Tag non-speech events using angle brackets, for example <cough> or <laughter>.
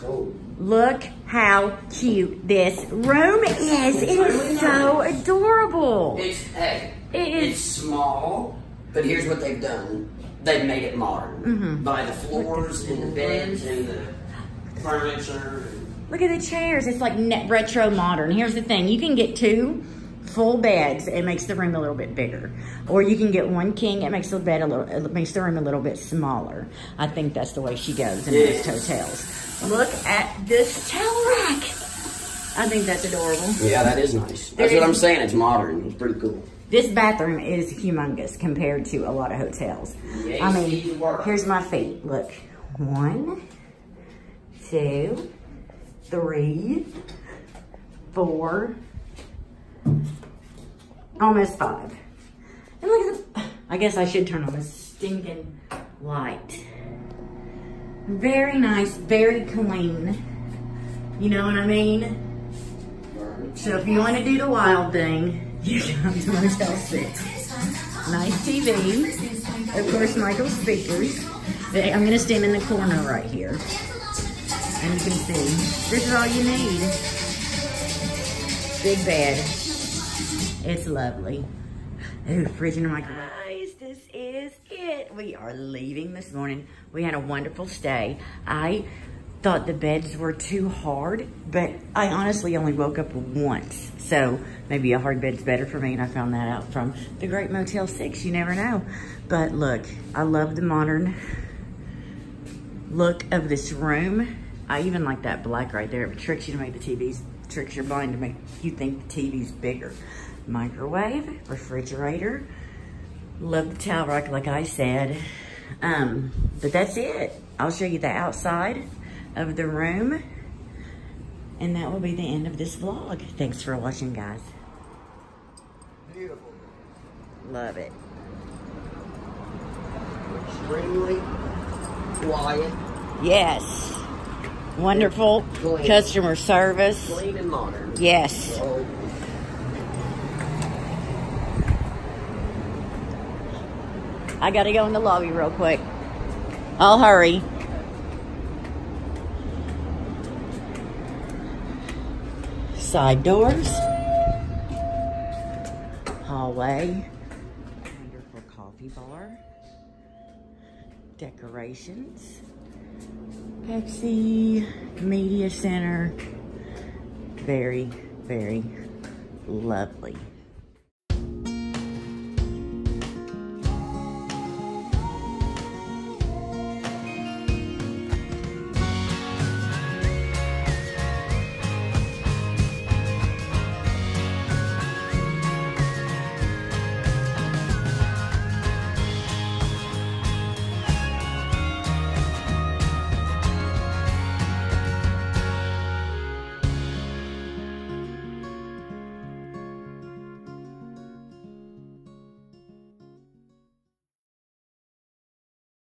Cold. Look how cute this room is. It is so adorable. It's hey, It is- it's small, but here's what they've done. They've made it modern Mm-hmm. by the floors and the beds and the furniture. Look at the chairs. It's like net retro modern. Here's the thing. You can get two full beds. It makes the room a little bit bigger. Or you can get one king. It makes the bed a little, it makes the room a little bit smaller. I think that's the way she goes in most hotels. Look at this towel rack. I think that's adorable. Yeah, that is nice. That's what I'm saying. It's modern. It's pretty cool. This bathroom is humongous compared to a lot of hotels. Yes, I mean, here's my feet. Look, one, two, three, four, almost five. And look at the, I guess I should turn on the stinking light. Very nice, very clean. You know what I mean? So if you want to do the wild thing, <laughs> you come to Motel 6. Nice TV. Of course, Michael's speakers. I'm going to stand in the corner right here. And you can see, this is all you need. Big bed. It's lovely. Ooh, fridge and microwave. We are leaving this morning. We had a wonderful stay. I thought the beds were too hard, but I honestly only woke up once. So maybe a hard bed's better for me, and I found that out from the Great Motel 6. You never know. But look, I love the modern look of this room. I even like that black right there. It tricks you to make the TVs, tricks your mind to make you think the TV's bigger. Microwave, refrigerator. Love the towel rack, like I said. Um, but that's it. I'll show you the outside of the room. And that will be the end of this vlog. Thanks for watching, guys. Beautiful. Love it. Extremely quiet, Yes. Wonderful Clean. customer service. clean, and modern. Yes. So, I gotta go in the lobby real quick. I'll hurry. Side doors. Hallway. Wonderful coffee bar. Decorations. Pepsi. Media center. Very, very lovely.